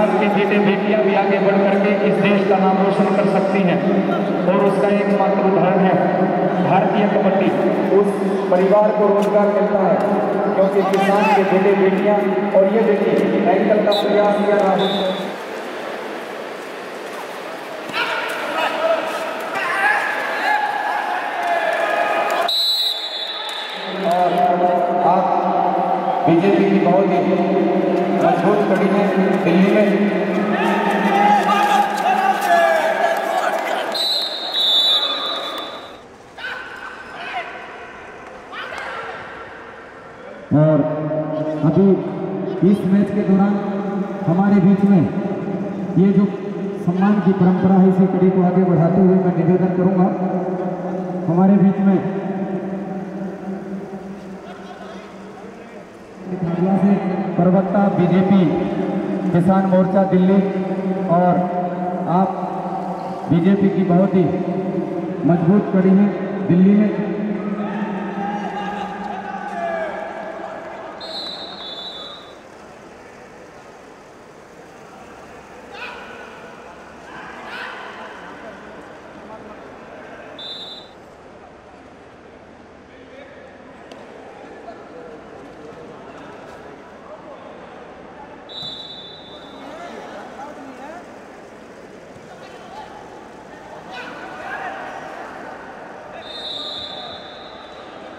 समाज के बेटे बेटियाँ भी आगे बढ़ करके इस देश का नाम रोशन कर सकती हैं और उसका एकमात्र उदाहरण है भारतीय कबड्डी। उस परिवार को रोज़गार मिलता है, क्योंकि किसान के बेटे बेटियाँ और ये बेटी एंकल का प्रयास किया रहा है। बीजेपी की बहुत ही अभी इस मैच के दौरान हमारे बीच में ये जो सम्मान की परंपरा है इसी कड़ी को आगे बढ़ाते हुए मैं निवेदन करूँगा। हमारे बीच में खाड़िया से प्रवक्ता बीजेपी, किसान मोर्चा दिल्ली और आप बीजेपी की बहुत ही मज़बूत कड़ी है दिल्ली में।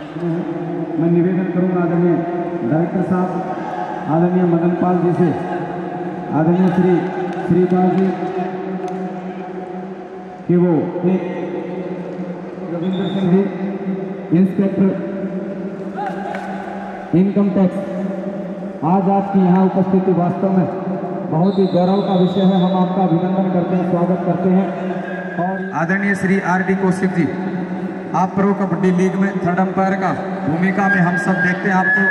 मैं निवेदन करूँगा आदरणीय डायरेक्टर साहब, आदरणीय मदन पाल जी से, आदरणीय श्री श्रीपाल जी कि वो एक Ravindra Singh ji inspector income tax आज आपकी यहाँ उपस्थिति वास्तव में बहुत ही गौरव का विषय है। हम आपका अभिनंदन करते हैं, स्वागत करते हैं। और आदरणीय श्री आर डी कौशिक जी आप प्रो कबड्डी लीग में थर्ड अंपायर का भूमिका में हम सब देखते हैं आपको।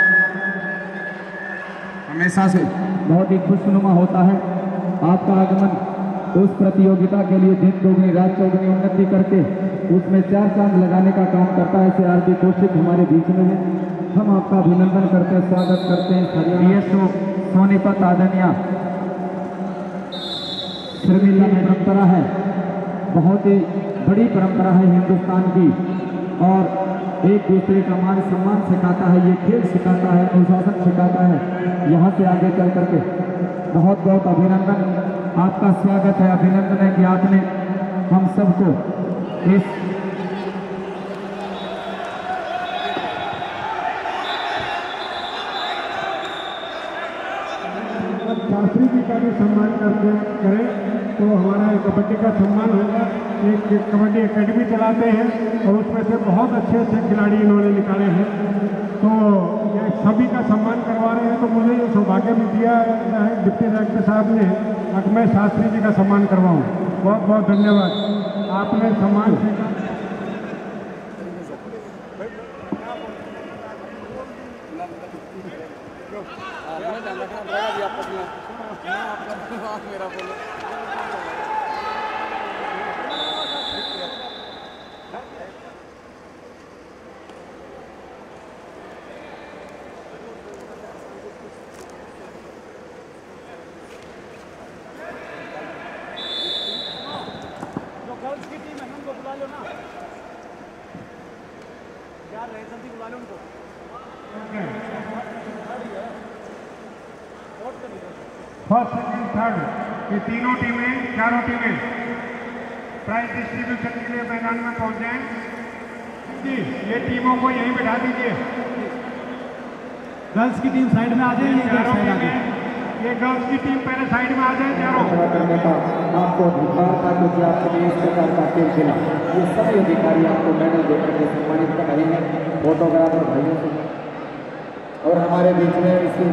हमेशा से। बहुत ही खुशनुमा होता है आपका आगमन उस प्रतियोगिता के लिए दिन दोगुनी रात चौगुनी उन्नति करके उसमें चार चाँद लगाने का काम करता है। आर डी कौशिक हमारे बीच में है। हम आपका अभिनंदन करते हैं स्वागत करते हैं। ये शो सोनीपत आदनिया शर्मिला में परंपरा है। बहुत ही बड़ी परंपरा है हिंदुस्तान की। और एक दूसरे का मान सम्मान सिखाता है, ये खेल सिखाता है, अनुशासन सिखाता है। यहाँ से आगे चल करके बहुत बहुत अभिनंदन। आपका स्वागत है, अभिनंदन है कि आपने हम सबको इस शास्त्री जी का भी सम्मान करते करें। तो हमारा कबड्डी का सम्मान होगा एक कबड्डी एकेडमी चलाते हैं और उसमें से बहुत अच्छे अच्छे खिलाड़ी इन्होंने निकाले हैं। तो ये सभी का सम्मान करवा रहे हैं तो मुझे ये सौभाग्य भी दिया है, डिप्टी डायरेक्टर साहब ने कि मैं शास्त्री जी का सम्मान करवाऊँ। बहुत बहुत धन्यवाद। आपने सम्मान स्वीकार फ़र्स्ट सेकेंड थर्ड ये तीनों टीमें चारों टीमें। प्राइज डिस्ट्रीब्यूशन के लिए मैदान में पहुँच जाएँ। जी ये टीमों को यहीं बैठा दीजिए। गर्ल्स की टीम साइड में आ जाए चारों टीमें ये गर्ल्स की टीम पहले साइड में आ जाए आपको अधिकार था इस प्रकार का खेल खेला। ये सभी अधिकारी आपको मेडल देकर के सम्मानित कर रहे हैं फोटोग्राफर भाइयों से। और हमारे बीच में इसी